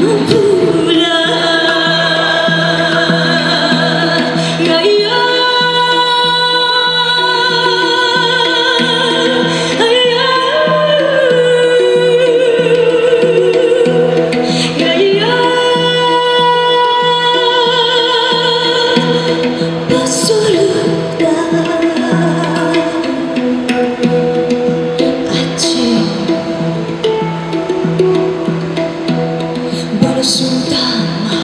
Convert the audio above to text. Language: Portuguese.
looking 的树。